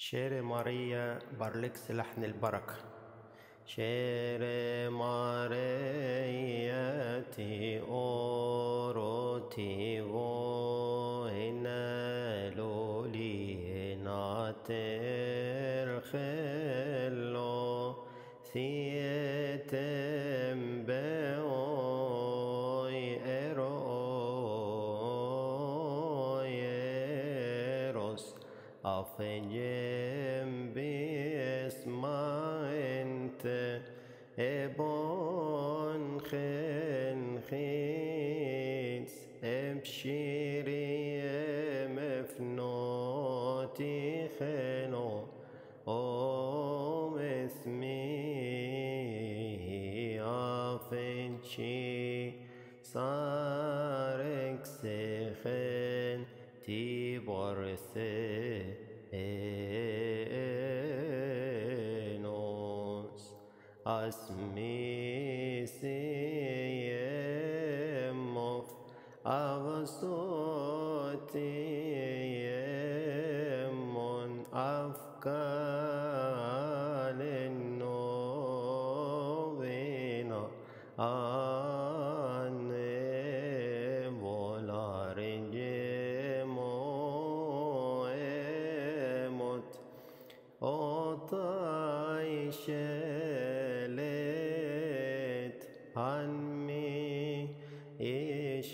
شعر ماريا بارلكس لحن البركة. شعر ماريا تي أوروتي وهنا لولي ناتر خلو ثيتم بأوي أفنجم باسما انت ابون خن خيس ابشيري مفنوتي خنو أم اسمي افنشي صارك سخن تيبورسي enos asmi se yemof avasu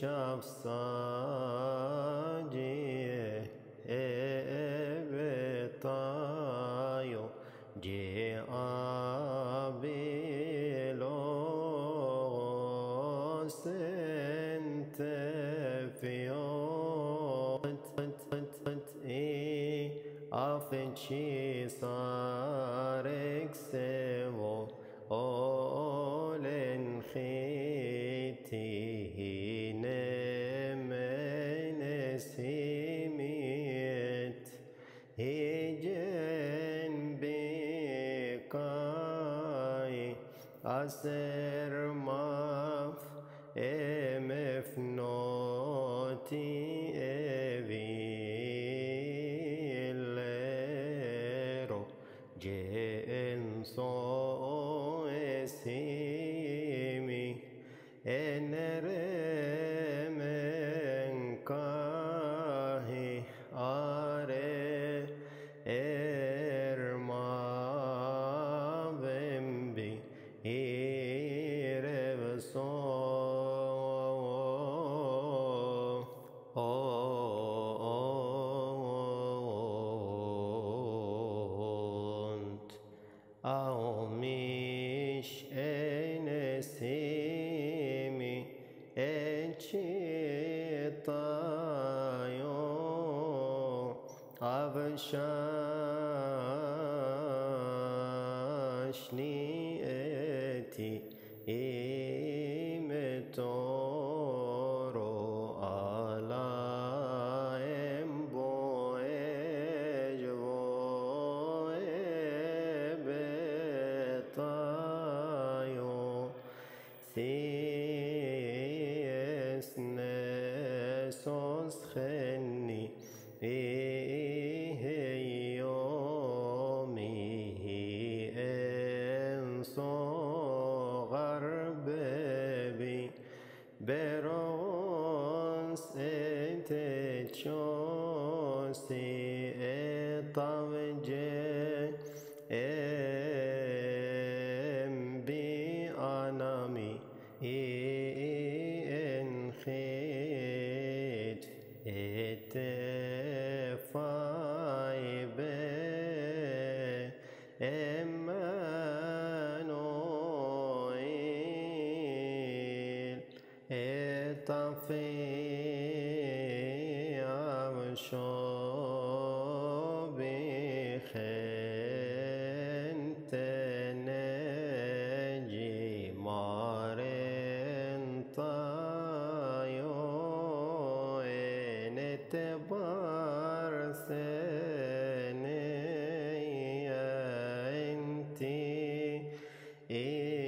şafsaciye eve tayo je abilo sentefiyot hacer maf e Και αυτό είναι ο ρόλο. consententiosum.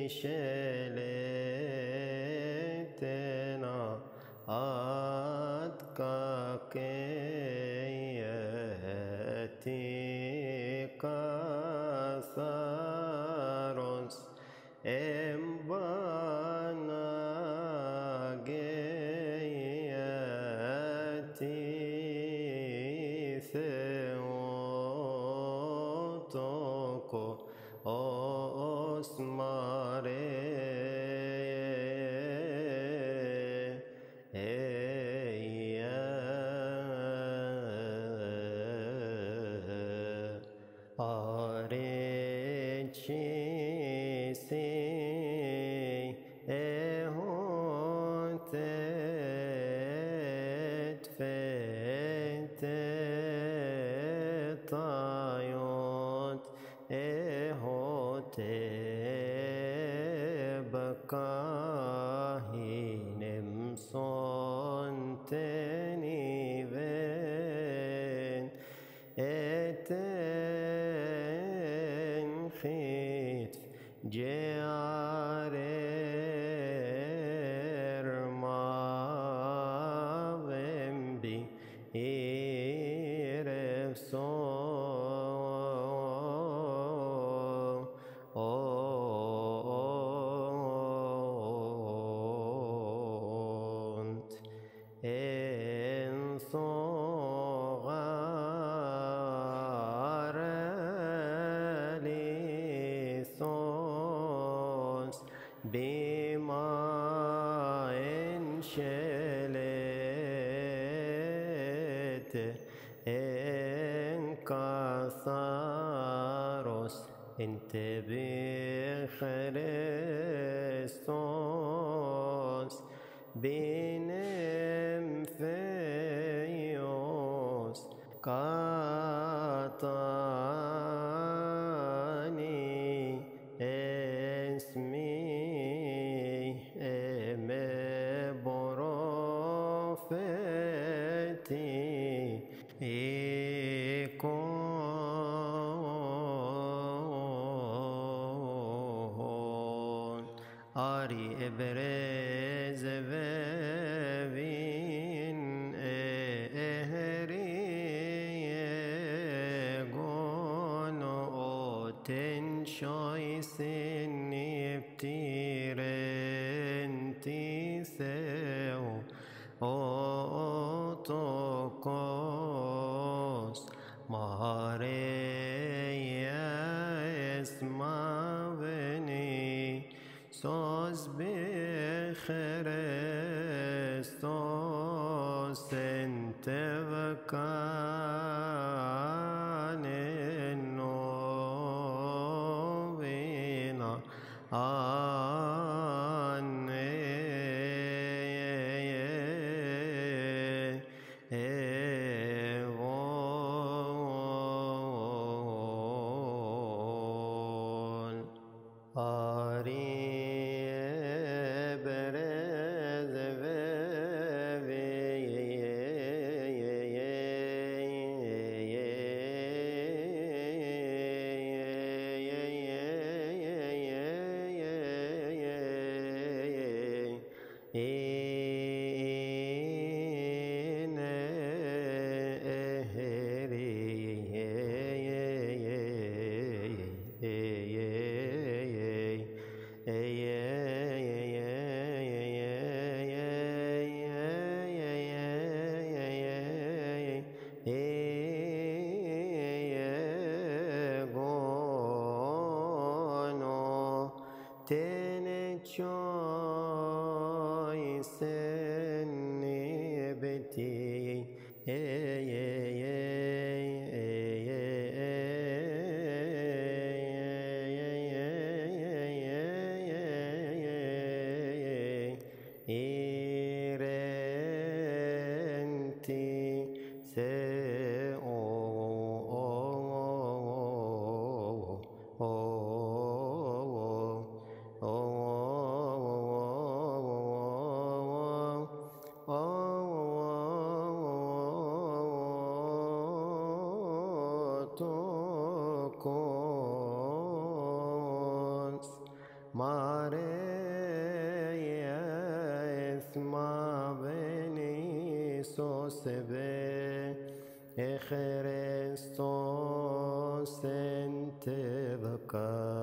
Nation. J.R.R. Mavemdi Erefson shelet en casaros انت بخريستوس بنم فيوس echo. آری ابرز وین اهری گون و تن شای سنیب تیره بخريستوس انت وكان Mare esma beni sosebe ejeresto sente vaca.